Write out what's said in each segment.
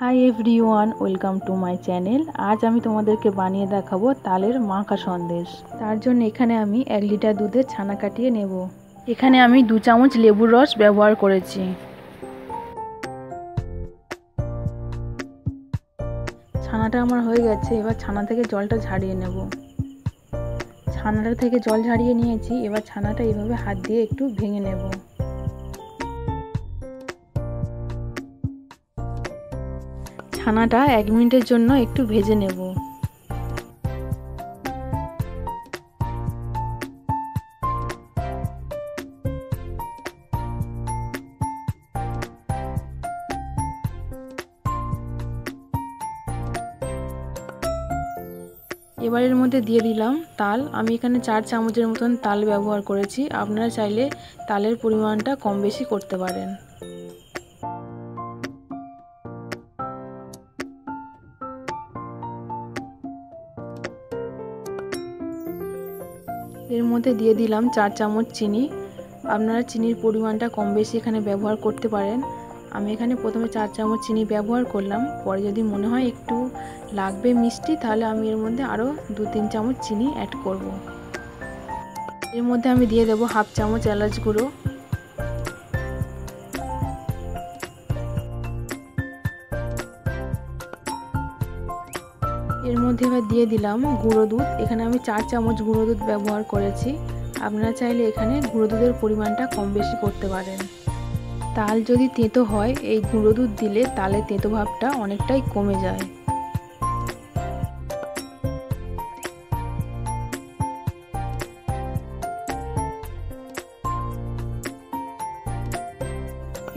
Hi everyone welcome to my channel আজ আমি তোমাদেরকে বানিয়ে দেখাবো তালের মাখা সন্দেশ। তার জন্য এখানে আমি এক লিটার দুধে ছানা কাটিয়ে নেব। এখানে আমি দু চামচ লেবুর রস ব্যবহার করেছি। ছানাটা আমার হয়ে গেছে, এবার ছানা থেকে জলটা ঝাড়িয়ে নেব। ছানাটা থেকে জল ঝাড়িয়ে নিয়েছি, এবার ছানাটা এইভাবে হাত দিয়ে একটু ভেঙে নেব। ছানাটা এক মিনিটের জন্য একটু ভেজে নেব। এবারের মধ্যে দিয়ে দিলাম তাল। আমি এখানে চার চামচের মতন তাল ব্যবহার করেছি। আপনারা চাইলে তালের পরিমাণটা কম বেশি করতে পারেন। এর মধ্যে দিয়ে দিলাম চার চামচ চিনি। আপনারা চিনির পরিমাণটা কম বেশি এখানে ব্যবহার করতে পারেন। আমি এখানে প্রথমে চার চামচ চিনি ব্যবহার করলাম। পরে যদি মনে হয় একটু লাগবে মিষ্টি, তাহলে আমি এর মধ্যে আরও দু তিন চামচ চিনি অ্যাড করব। এর মধ্যে আমি দিয়ে দেবো হাফ চামচ এলাচ গুঁড়ো। এর মধ্যে এবার দিয়ে দিলাম গুঁড়ো দুধ। এখানে আমি চার চামচ গুঁড়ো দুধ ব্যবহার করেছি। আপনারা চাইলে এখানে গুঁড়ো দুধের পরিমাণটা কম বেশি করতে পারেন। তাল যদি তেঁতো হয়, এই গুঁড়ো দুধ দিলে তালে তেঁতো ভাবটা অনেকটাই কমে যায়।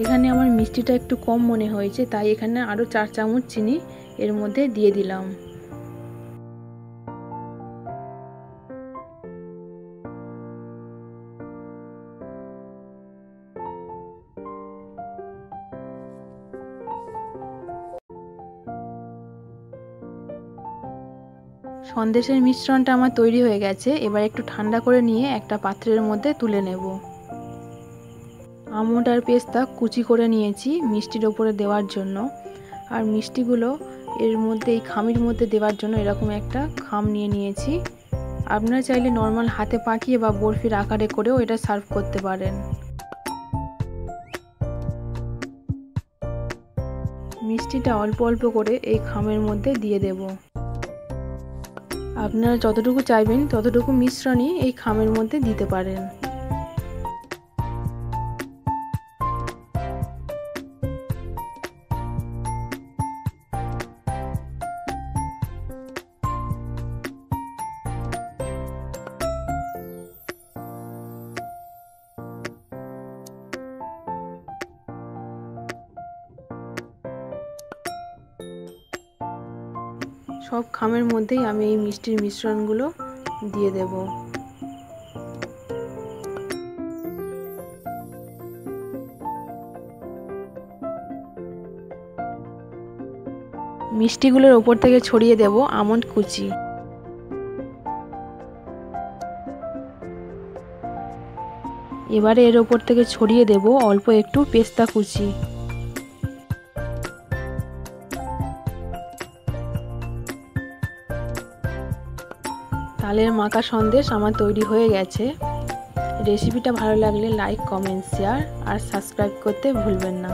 এখানে আমার মিষ্টিটা একটু কম মনে হয়েছে, তাই এখানে আরও চার চামচ চিনি এর মধ্যে দিয়ে দিলাম। সন্দেশের মিশ্রণটা আমার তৈরি হয়ে গেছে, এবার একটু ঠান্ডা করে নিয়ে একটা পাত্রের মধ্যে তুলে নেব। আমন্ড আর পেস্তা কুচি করে নিয়েছি মিষ্টির ওপরে দেওয়ার জন্য। আর মিষ্টিগুলো এর মধ্যে, এই খামির মধ্যে দেওয়ার জন্য এরকম একটা খাম নিয়ে নিয়েছি। আপনারা চাইলে নর্মাল হাতে পাকিয়ে বা বরফির আকারে করেও এটা সার্ভ করতে পারেন। মিষ্টিটা অল্প অল্প করে এই খামের মধ্যে দিয়ে দেবো। আপনারা যতটুকু চাইবেন ততটুকু মিশ্রণই এই খামের মধ্যে দিতে পারেন। সব খামের মধ্যেই আমি এই মিষ্টির মিশ্রণগুলো দিয়ে দেব। মিষ্টিগুলোর ওপর থেকে ছড়িয়ে দেব আমন্ড কুচি। এবারে এর ওপর থেকে ছড়িয়ে দেব অল্প একটু পেস্তা কুচি। তালের মাখা সন্দেশ আমার তৈরি হয়ে গেছে। রেসিপিটা ভালো লাগলে লাইক কমেন্ট শেয়ার আর সাবস্ক্রাইব করতে ভুলবেন না।